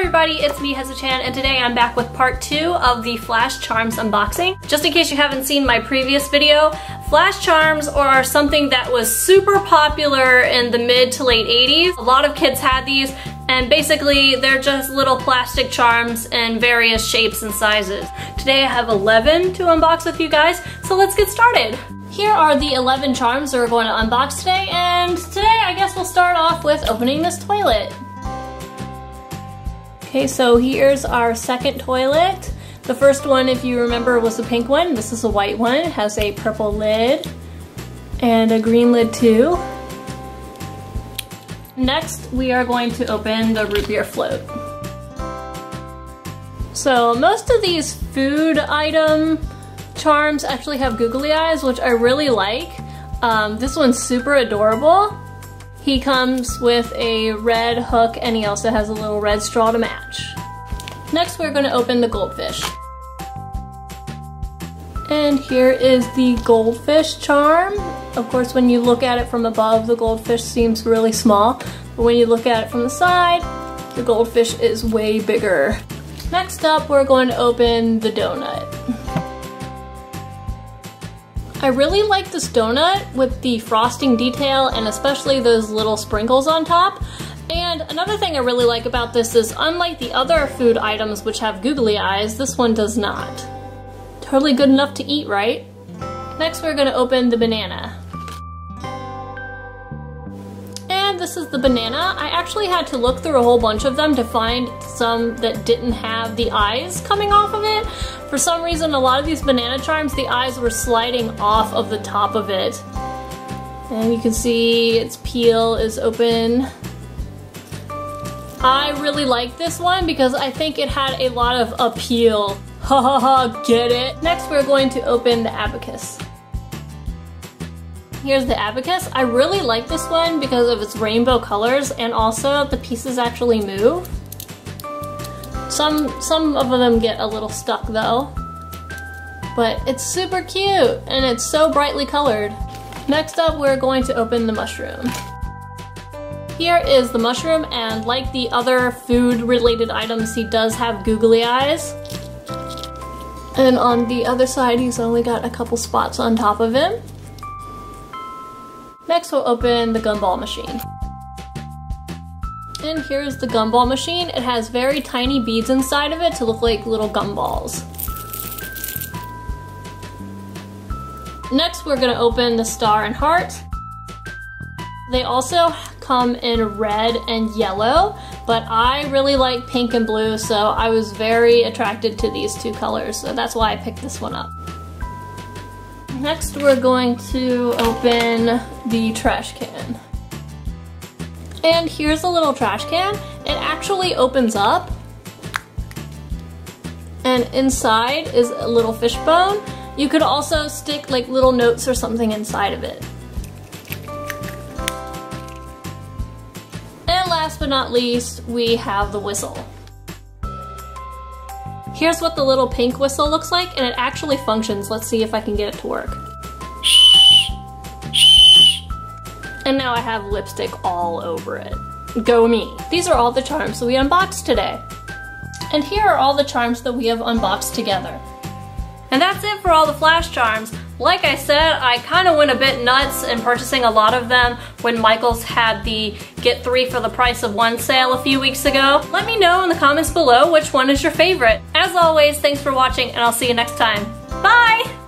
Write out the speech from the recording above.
everybody, it's me, Heza-chan, and today I'm back with part two of the Flash Charms unboxing. Just in case you haven't seen my previous video, Flash Charms are something that was super popular in the mid to late 80s. A lot of kids had these, and basically they're just little plastic charms in various shapes and sizes. Today I have 11 to unbox with you guys, so let's get started. Here are the 11 charms that we're going to unbox today, and today I guess we'll start off with opening this toilet. Okay, so here's our second toilet. The first one, if you remember, was a pink one. This is a white one. It has a purple lid and a green lid too. Next, we are going to open the root beer float. So most of these food item charms actually have googly eyes, which I really like. Um, this one's super adorable. He comes with a red hook and he also has a little red straw to match. Next we're going to open the goldfish. And here is the goldfish charm. Of course when you look at it from above the goldfish seems really small, but when you look at it from the side the goldfish is way bigger. Next up we're going to open the donut. I really like this donut with the frosting detail and especially those little sprinkles on top. And another thing I really like about this is unlike the other food items which have googly eyes, this one does not. Totally good enough to eat, right? Next we're gonna open the banana. This is the banana. I actually had to look through a whole bunch of them to find some that didn't have the eyes coming off of it. For some reason, a lot of these banana charms, the eyes were sliding off of the top of it. And you can see its peel is open. I really like this one because I think it had a lot of appeal. Ha ha ha, get it? Next we're going to open the abacus. Here's the abacus. I really like this one because of its rainbow colors and also the pieces actually move. Some, some of them get a little stuck though. But it's super cute and it's so brightly colored. Next up we're going to open the mushroom. Here is the mushroom and like the other food related items he does have googly eyes. And on the other side he's only got a couple spots on top of him. Next we'll open the gumball machine. And here's the gumball machine. It has very tiny beads inside of it to look like little gumballs. Next, we're gonna open the star and heart. They also come in red and yellow, but I really like pink and blue, so I was very attracted to these two colors, so that's why I picked this one up. Next, we're going to open the trash can. And here's a little trash can. It actually opens up. And inside is a little fishbone. You could also stick like little notes or something inside of it. And last but not least, we have the whistle. Here's what the little pink whistle looks like, and it actually functions. Let's see if I can get it to work. And now I have lipstick all over it. Go me. These are all the charms that we unboxed today. And here are all the charms that we have unboxed together. And that's it for all the flash charms. Like I said, I kind of went a bit nuts in purchasing a lot of them when Michaels had the get three for the price of one sale a few weeks ago. Let me know in the comments below which one is your favorite. As always, thanks for watching and I'll see you next time. Bye!